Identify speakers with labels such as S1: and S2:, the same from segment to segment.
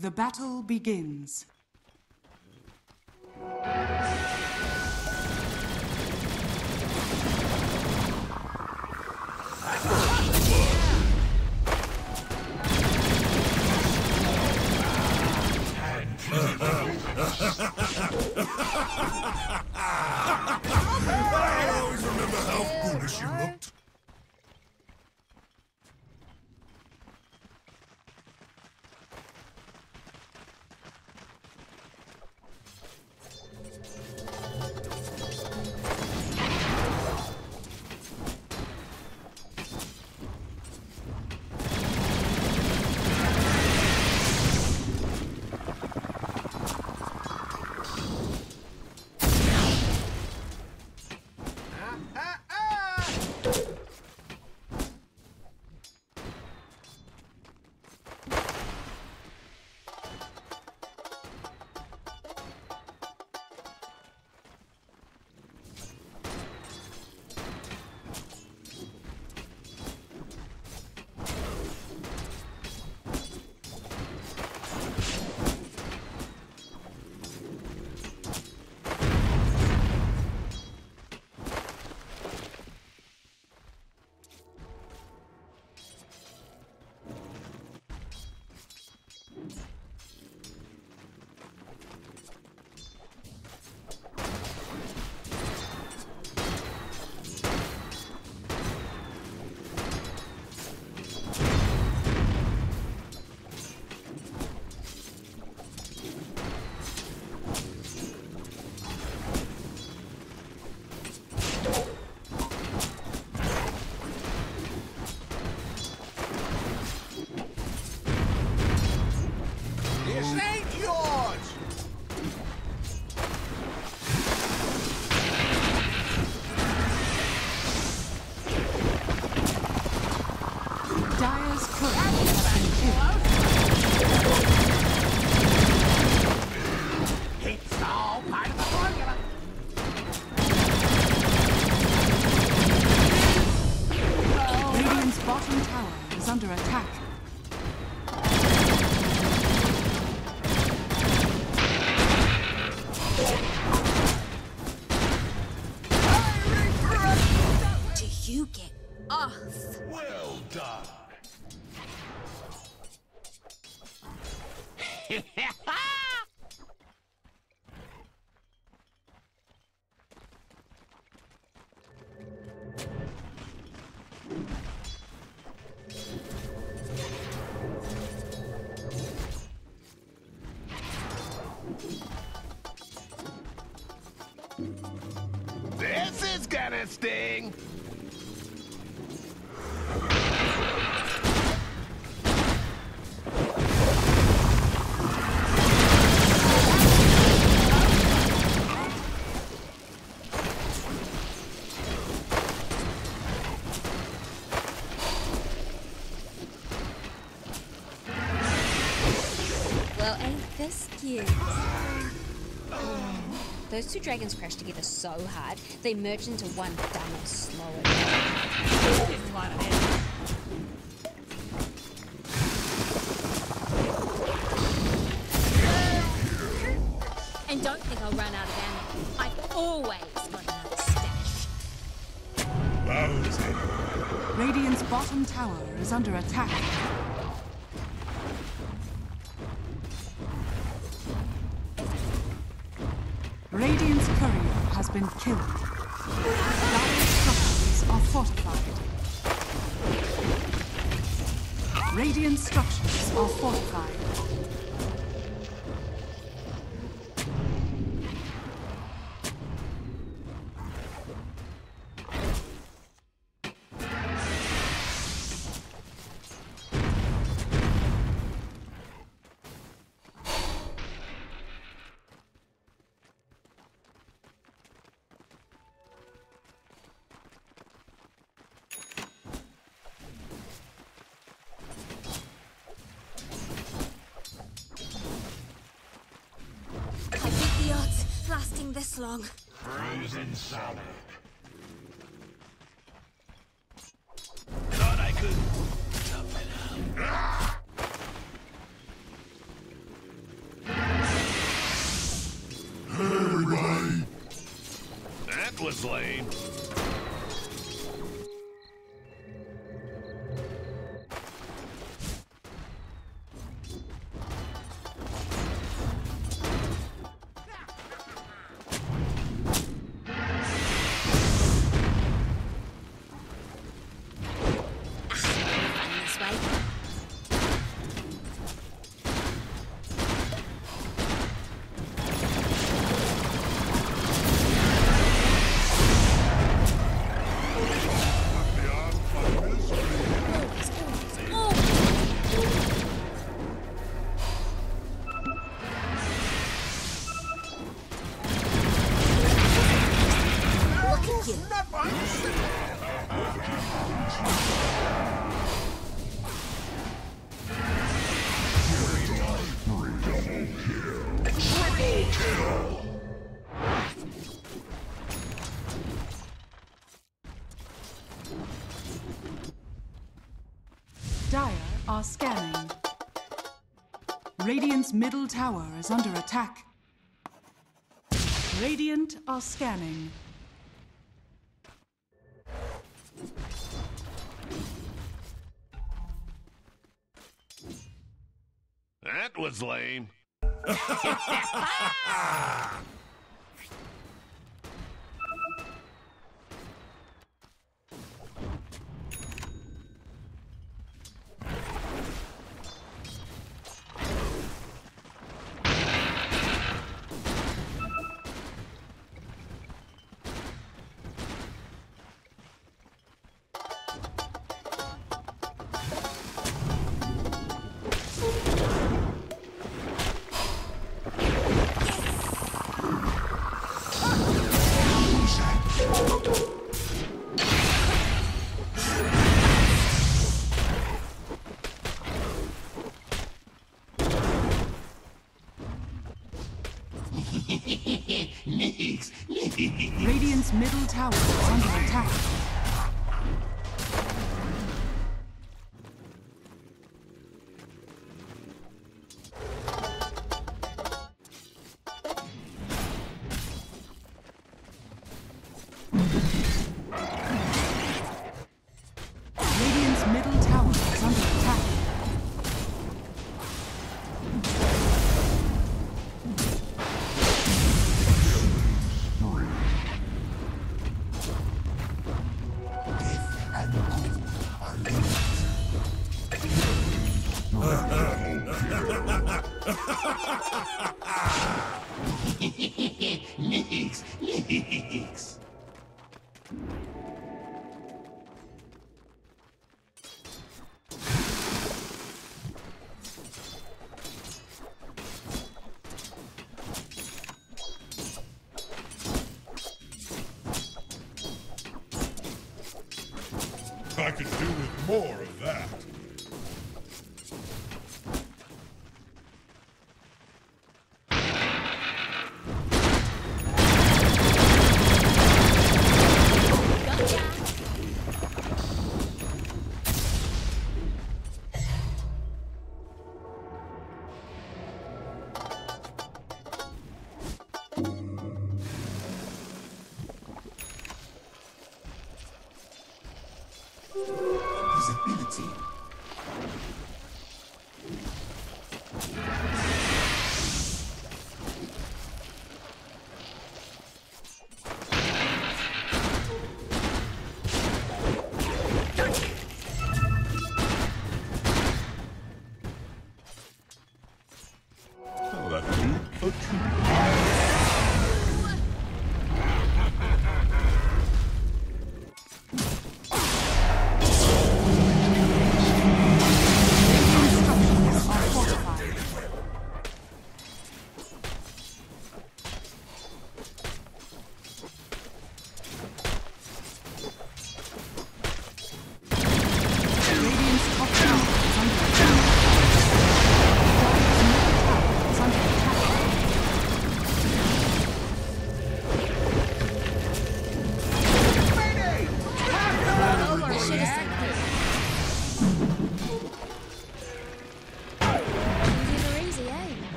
S1: The battle begins.
S2: Ain't?
S3: Those two dragons crashed together so hard, they merged into one slower.
S4: Want it in.
S3: And don't think I'll run out of ammo. I've always got another stash.
S1: Radiant's bottom tower is under attack. Killed. Dire's structures are fortified. Radiant structures are fortified.
S3: This long.
S5: Frozen solid.
S1: Radiant's middle tower is under attack. Radiant are scanning.
S2: That was lame.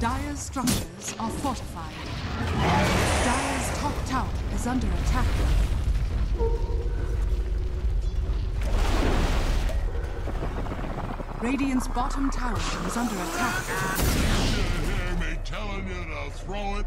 S1: Dire's structures are fortified. Dire's top tower is under attack. Radiant's bottom tower is under attack.
S5: Hear me telling you to throw it?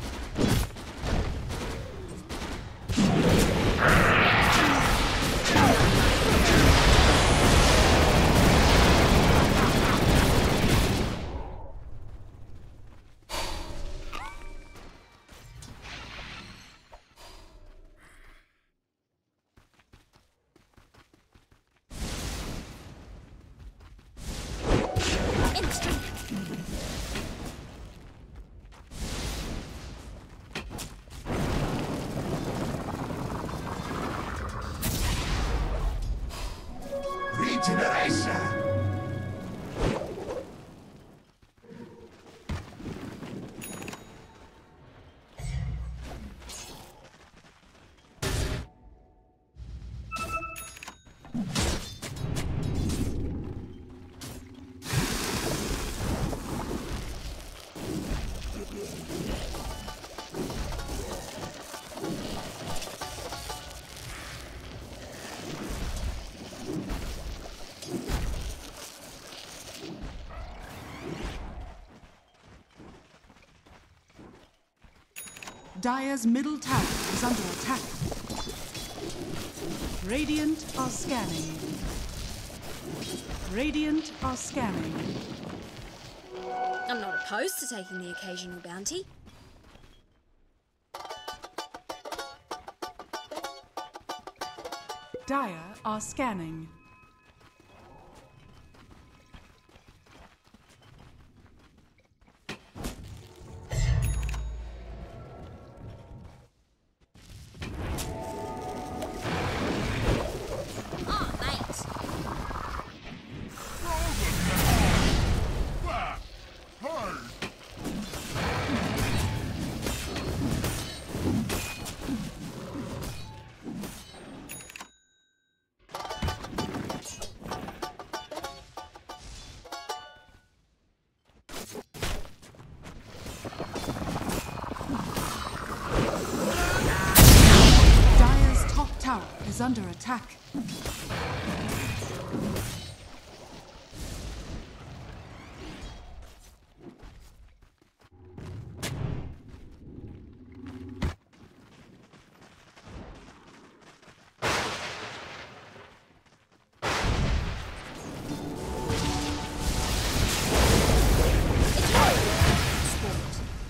S1: Dire's middle tower is under attack. Radiant are scanning. Radiant are scanning.
S3: I'm not opposed to taking the occasional bounty.
S1: Dire are scanning. Is under attack.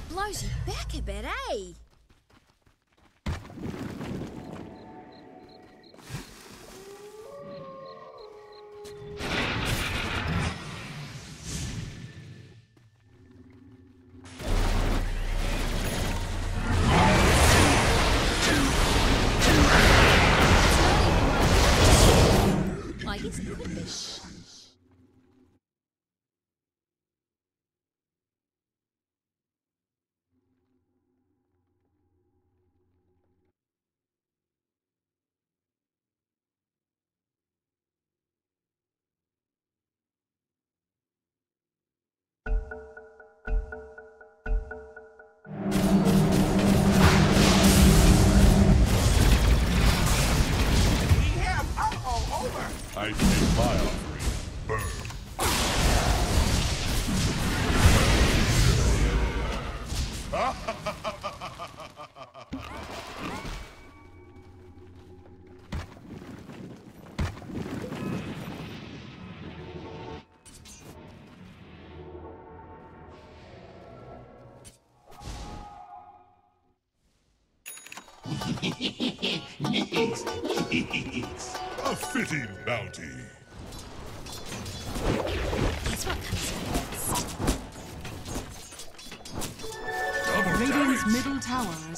S3: Blows you back a bit, eh?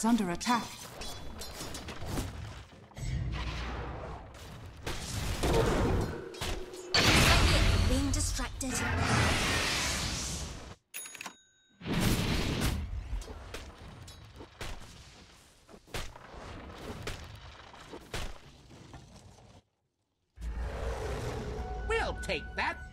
S1: Is under attack.
S3: Being distracted.
S4: We'll take that.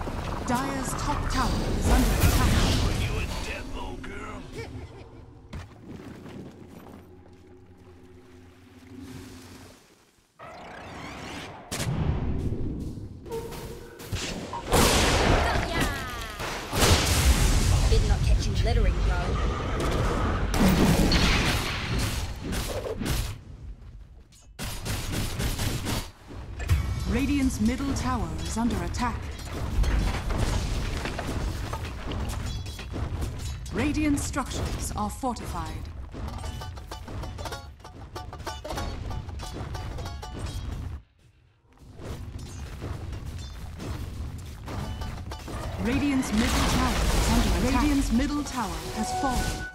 S1: Dire's top tower is under attack.
S2: You a dead little girl?
S3: Did not catch you littering, bro.
S1: Radiant's middle tower is under attack. Radiant structures are fortified. Radiant's middle tower is under. Radiant's middle tower has fallen.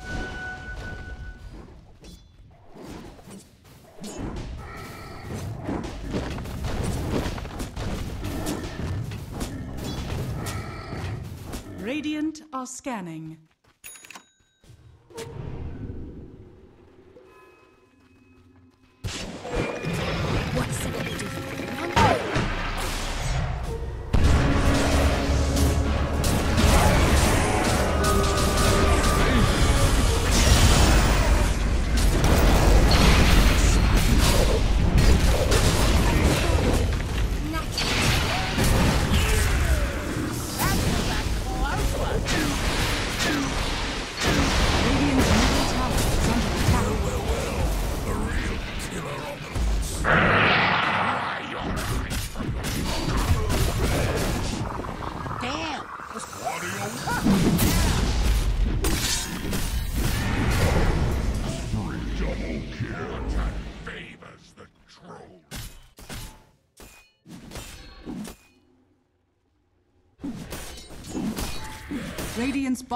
S1: Radiant are scanning.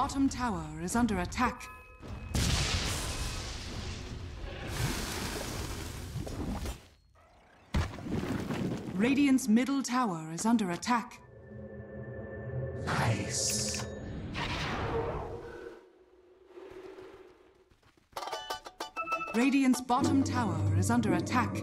S1: Bottom tower is under attack. Radiant's middle tower is under attack.
S5: Nice.
S1: Radiant's bottom tower is under attack.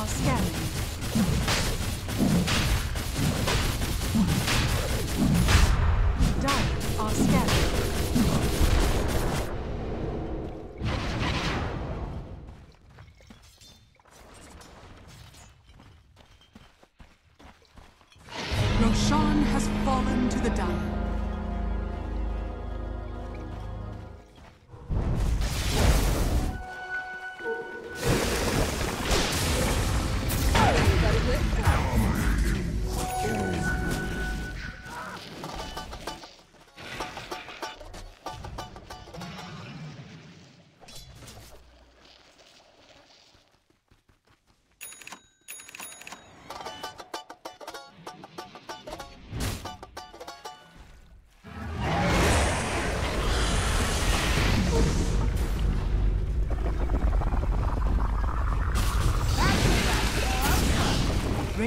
S1: Are scanning.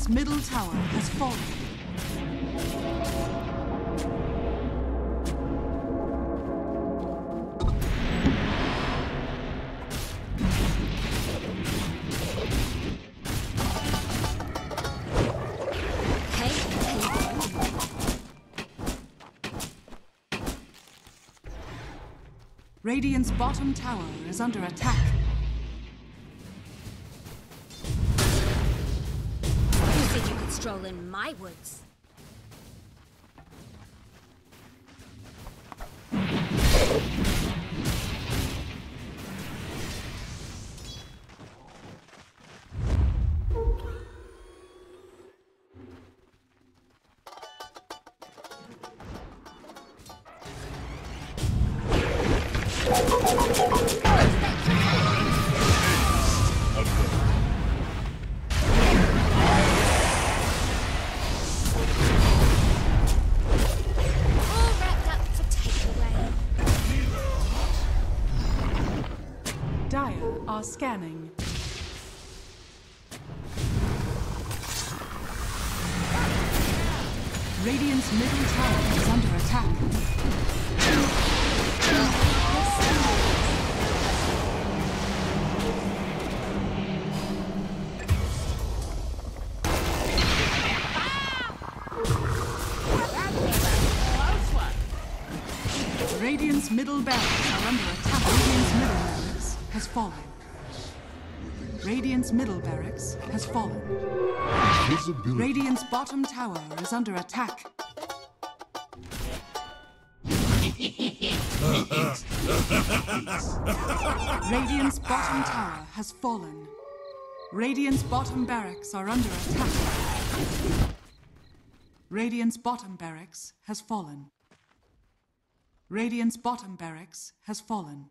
S1: Radiant's middle tower has fallen. Radiant's bottom tower is under attack.
S3: My woods?
S1: Scanning. Radiant's middle tower Radiant's middle barracks has fallen.
S5: Visibility.
S1: Radiant's bottom tower is under attack. Radiant's bottom tower has fallen. Radiant's bottom barracks are under attack. Radiant's bottom barracks has fallen. Radiant's bottom barracks has fallen.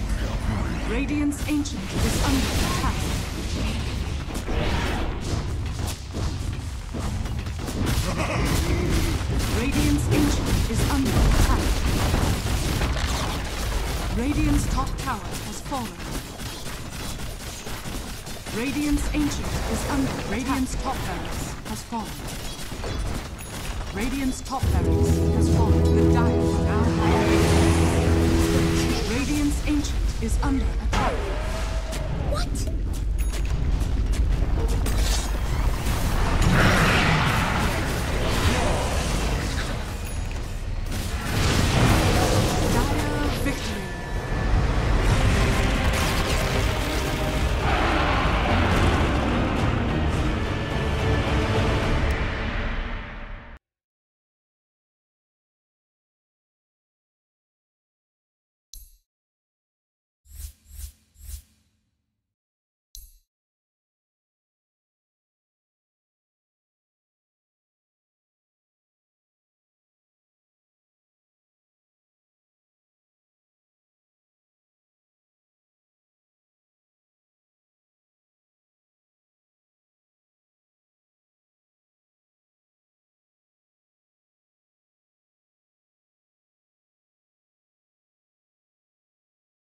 S1: Radiant's ancient is under attack. Radiant's ancient is under attack. Radiant's top tower has fallen. Radiant's ancient is under Radiant's top barracks has fallen. Radiant's top barracks has fallen. The dire is under attack.